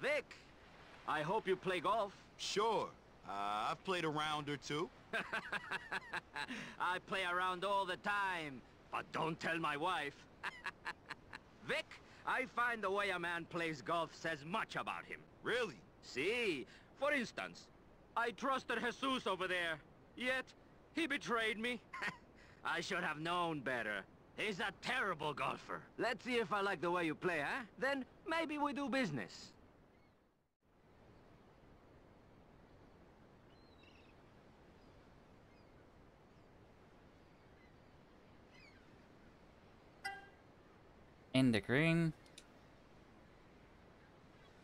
Vic. I hope you play golf. Sure. Uh, I've played a round or two. I play around all the time, but don't tell my wife. Vic, I find the way a man plays golf says much about him. Really? See, for instance, I trusted Jesus over there, yet he betrayed me. I should have known better. He's a terrible golfer. Let's see if I like the way you play, huh? Then maybe we do business. In the green.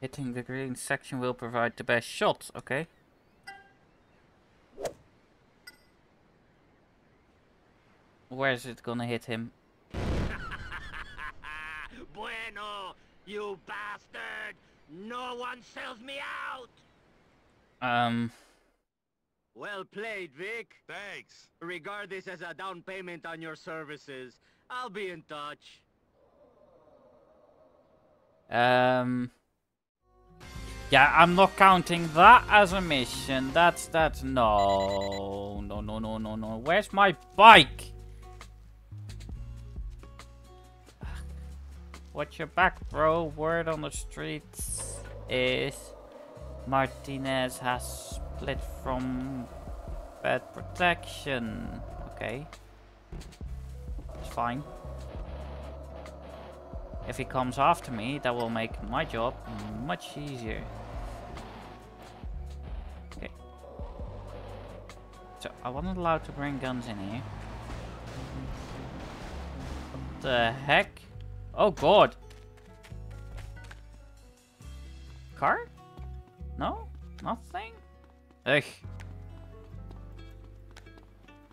Hitting the green section will provide the best shots, okay. Where is it gonna hit him? bueno, you bastard! No one sells me out! Um, Well played, Vic. Thanks. Regard this as a down payment on your services. I'll be in touch. Um... Yeah, I'm not counting that as a mission. That's, that's, no. No, no, no, no, no. Where's my bike? Watch your back, bro. Word on the streets is Martinez has split from bad protection. Okay. It's fine. If he comes after me, that will make my job much easier. Okay. So, I wasn't allowed to bring guns in here. What the heck? Oh god! Car? No? Nothing? Ugh.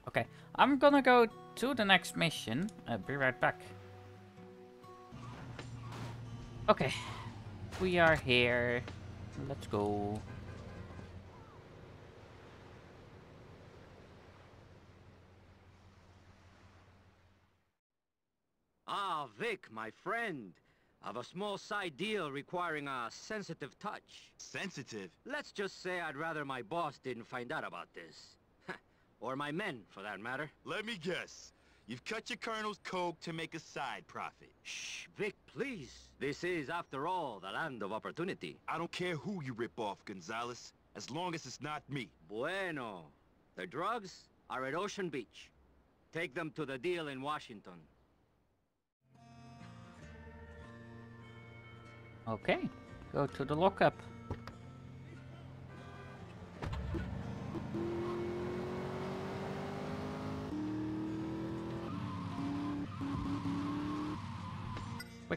Okay, I'm gonna go to the next mission. I'll be right back. Okay, we are here. Let's go. Ah, Vic, my friend. I've a small side deal requiring a sensitive touch. Sensitive. Let's just say I'd rather my boss didn't find out about this. or my men, for that matter. Let me guess. You've cut your colonel's coke to make a side profit. Shh, Vic, please. This is, after all, the land of opportunity. I don't care who you rip off, Gonzalez, as long as it's not me. Bueno. The drugs are at Ocean Beach. Take them to the deal in Washington. Okay, go to the lockup.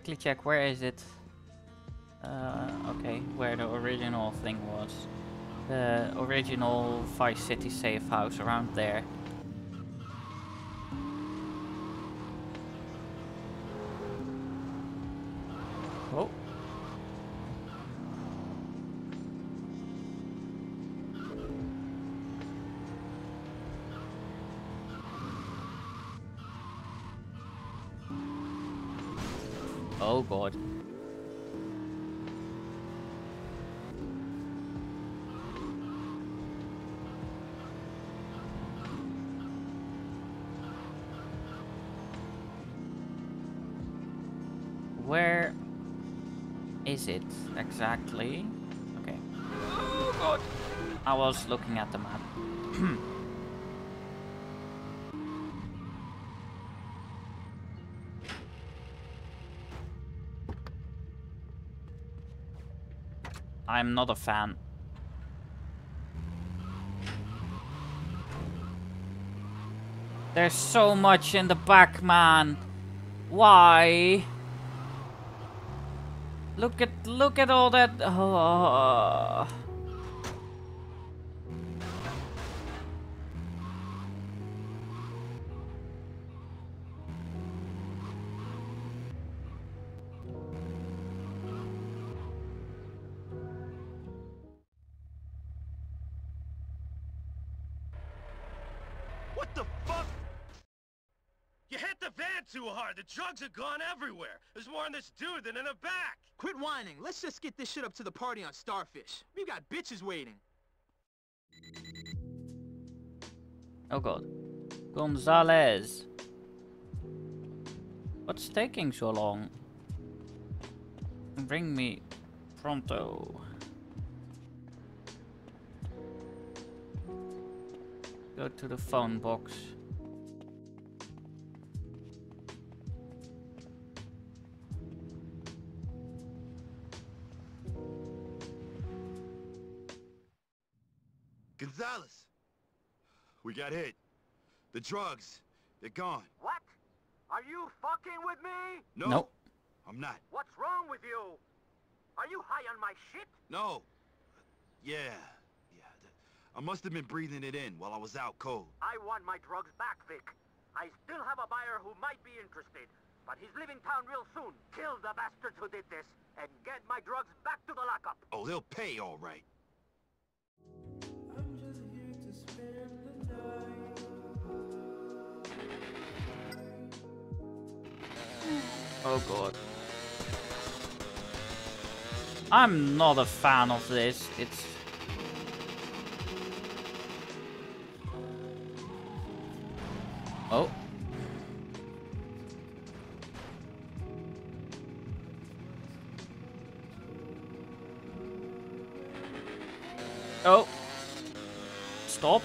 Quickly check, where is it? Uh, okay, where the original thing was. The original Vice City safe house around there. Oh god. Where is it exactly? Okay. Oh god. I was looking at the map. I'm not a fan. There's so much in the back, man. Why? Look at look at all that. Oh. What the fuck? You hit the van trying too hard. The drugs are gone everywhere. There's more in this dude than in the back. Quit whining. Let's just get this shit up to the party on Starfish. We've got bitches waiting. Oh god. Gonzalez. What's taking so long? Bring me pronto. Go to the phone box. Gonzalez! We got hit. The drugs, they're gone. What? Are you fucking with me? No, Nope. I'm not. What's wrong with you? Are you high on my shit? No. Yeah, yeah. I must have been breathing it in while I was out cold. I want my drugs back, Vic. I still have a buyer who might be interested, but he's leaving town real soon. Kill the bastards who did this, and get my drugs back to the lockup. Oh, they'll pay all right. Oh god. I'm not a fan of this. It's Oh. Oh. Stop.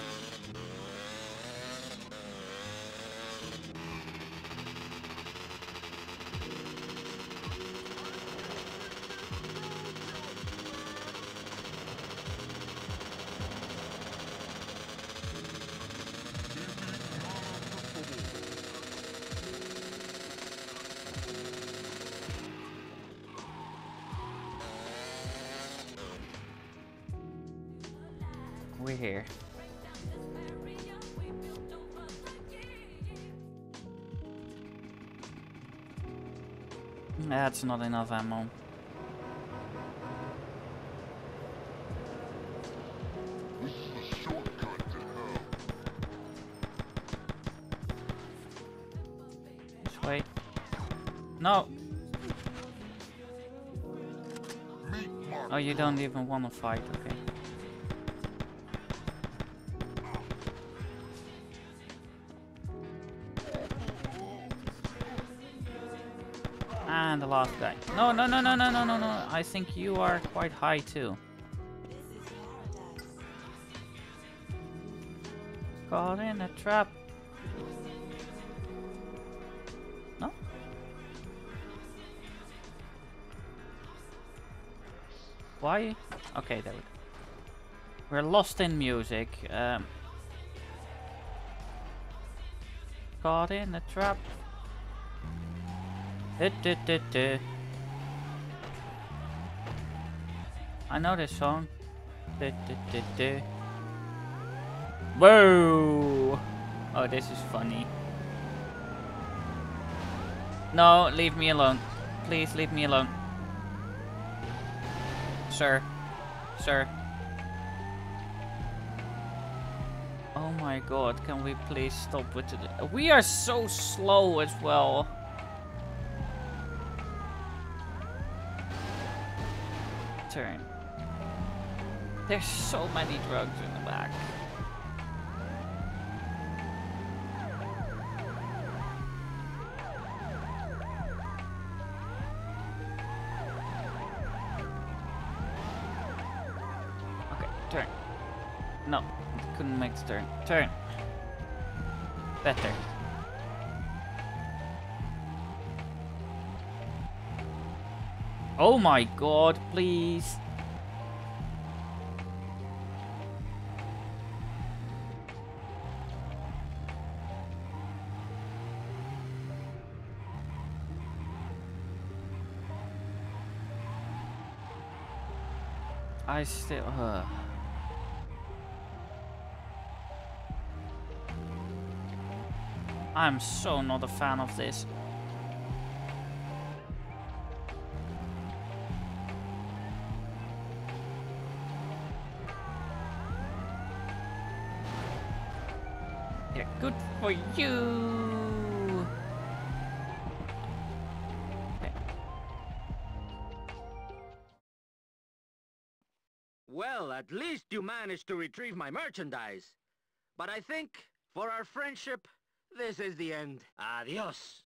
We're here. That's not enough ammo. No! Oh, you don't even want to fight, okay. And the last guy. No, no, no, no, no, no, no, no. I think you are quite high too. Caught in a trap. No? Why? Okay, there we go. We're lost in music. Um, caught in a trap. I know this song. Whoa! Oh, this is funny. No, leave me alone. Please leave me alone. Sir. Sir. Oh my god, can we please stop with it? We are so slow as well. Turn. There's so many drugs in the back. Okay, turn. No, couldn't make the turn. Turn. Better. Oh my god, please. I still. Uh. I'm so not a fan of this. for you. Well, at least you managed to retrieve my merchandise. But I think, for our friendship, this is the end. Adios.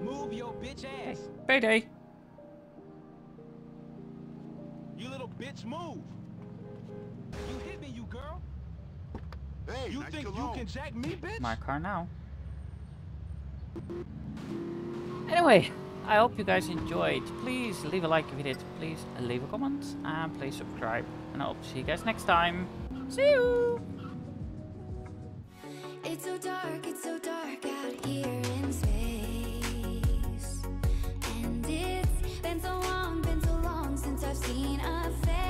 Move your bitch ass. Payday. Move. You hit me, you girl. Hey, You nice think cologne. you can jack me, bitch? My car now. Anyway, I hope you guys enjoyed. Please leave a like if you did. Please leave a comment and please subscribe. And I hope to see you guys next time. See you! It's so dark, it's so dark out here in space. And it's been so long, been so long since I've seen a face.